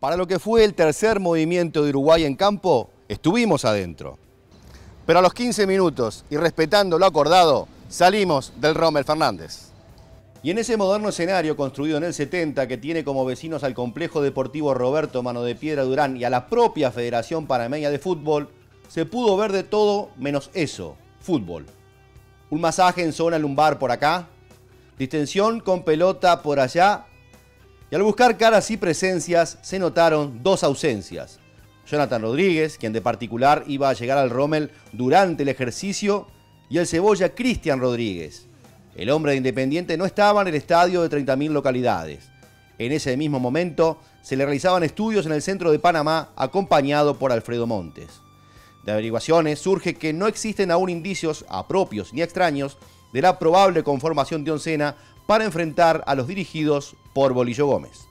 Para lo que fue el tercer movimiento de Uruguay en campo, estuvimos adentro. Pero a los 15 minutos, y respetando lo acordado, salimos del Rommel Fernández. Y en ese moderno escenario construido en el 70, que tiene como vecinos al Complejo Deportivo Roberto Mano de Piedra Durán y a la propia Federación Panameña de Fútbol, se pudo ver de todo menos eso, fútbol. Un masaje en zona lumbar por acá, distensión con pelota por allá, y al buscar caras y presencias se notaron dos ausencias. Jonathan Rodríguez, quien de particular iba a llegar al Rommel durante el ejercicio, y el cebolla Cristian Rodríguez, el hombre de Independiente no estaba en el estadio de 30.000 localidades. En ese mismo momento se le realizaban estudios en el centro de Panamá acompañado por Alfredo Montes. De averiguaciones surge que no existen aún indicios apropios ni extraños de la probable conformación de Oncena para enfrentar a los dirigidos por Bolillo Gómez.